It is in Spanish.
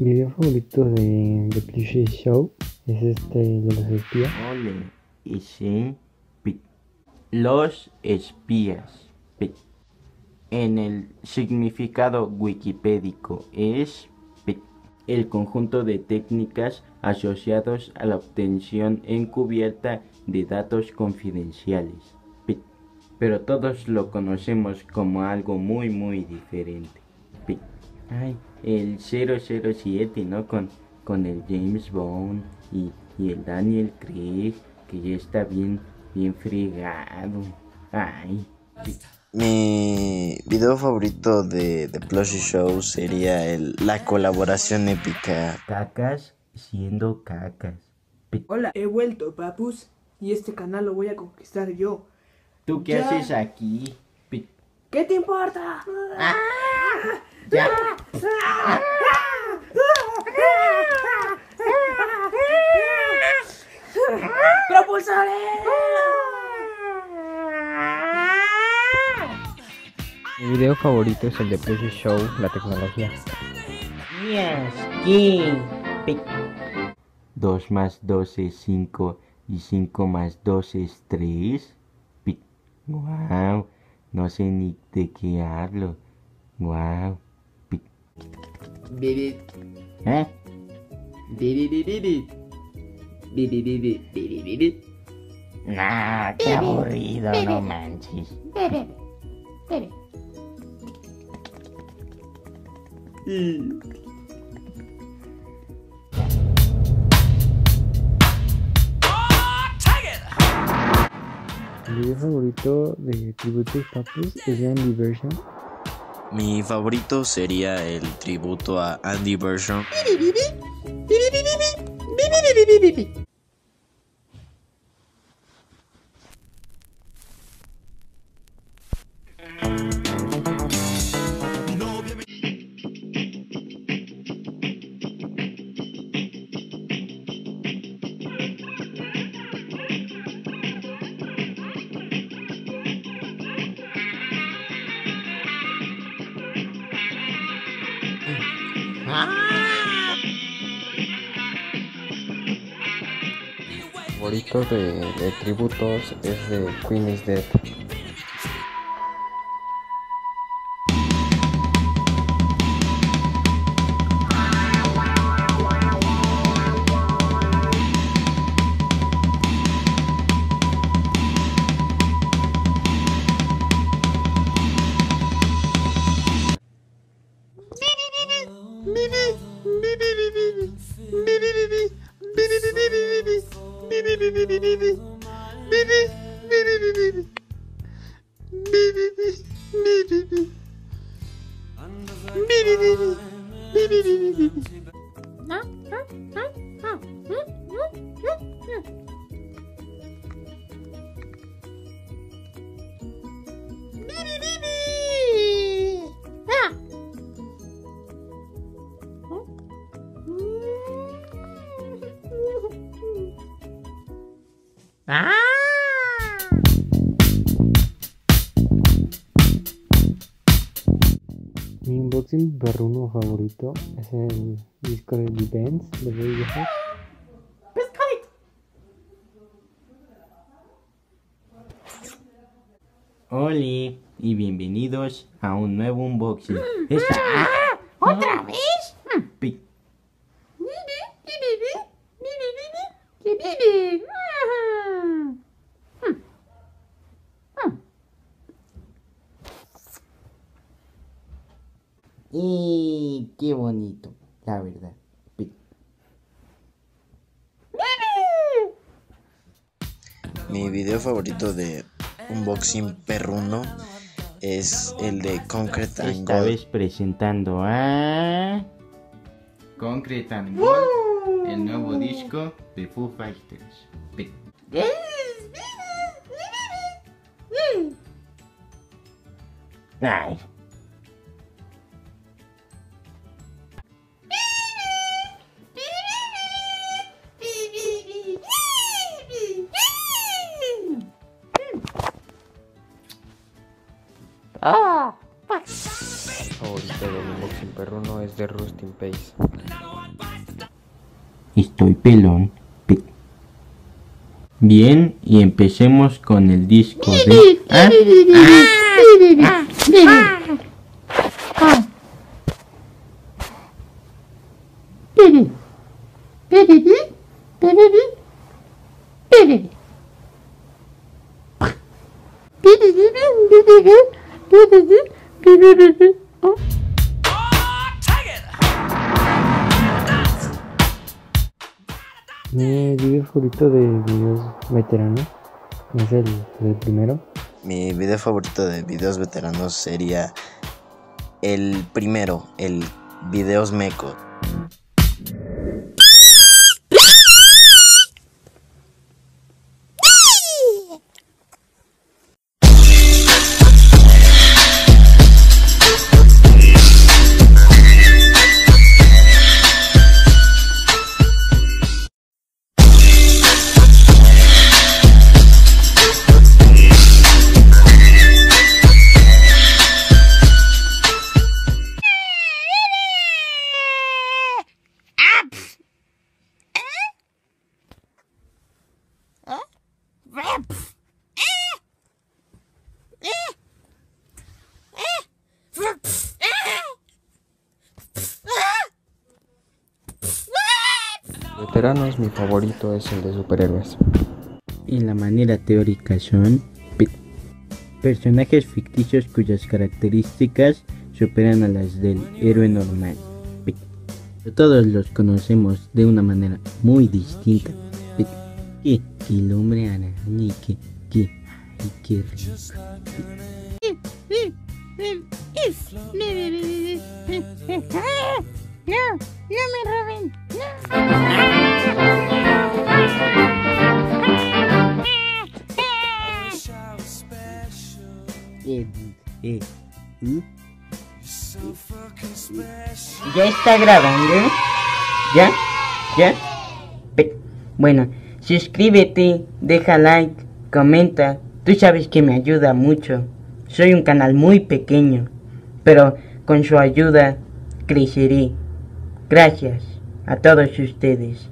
video favorito de The Cliché Show es este de los espías. Ole, ese Los espías. pi- En el significado wikipédico es el conjunto de técnicas asociados a la obtención encubierta de datos confidenciales. pi- Pero todos lo conocemos como algo muy muy diferente. pi- Ay, el 007, ¿no? Con, con el James Bond y, y el Daniel Craig, que ya está bien, bien fregado. Ay. Mi video favorito de The Plushie Show sería el, la colaboración épica. cacas siendo cacas. Pi- Hola, he vuelto, papus. Y este canal lo voy a conquistar yo. ¿Tú qué Ya. haces aquí? Pi- ¿Qué te importa? Ya. Mi video favorito es el de Cliché Show, la tecnología. Yes, ¿qué? Pi- 2 más 2 es 5 y 5 más 2 es 3. Wow, no sé ni de qué hablo. Wow. ¿Eh? Ah, qué aburrido, no manches. Mi video favorito de Tributo y Papus es de Andy Version. Mi favorito sería el tributo a Andy Bergeron. Mi favorito de, de tributos es de Queen is Dead. Mi unboxing perruno favorito es el disco de The Dance de Radiohead. Hola y bienvenidos a un nuevo unboxing. Esta- ¿Otra vez? Pi- Y qué bonito, la verdad. Mi video favorito de unboxing perruno es el de Concrete and Esta Gold. vez presentando a Concrete and Gold, el nuevo disco de Foo Fighters. Ay. ¡Ah! Favorita del unboxing perruno es de Rustin Pace. Estoy pelón. Pe Bien, y empecemos con el disco de. ¿Ah? ¿Ah? De videos veteranos es el, el primero. Mi video favorito de videos veteranos sería el primero, el videos meco. Veteranos, mi favorito es el de superhéroes. En la manera teórica son personajes ficticios cuyas características superan a las del héroe normal. Pit. Todos los conocemos de una manera muy distinta. Pit. Que el hombre araña y que, que, ay, qué rico. No, no me roben. ¿y? ¿Ya está grabando? ¿Ya? ¿Ya? Bueno, suscríbete, deja like, comenta. Tú sabes que me ayuda mucho. Soy un canal muy pequeño, pero con su ayuda creceré. Gracias a todos ustedes.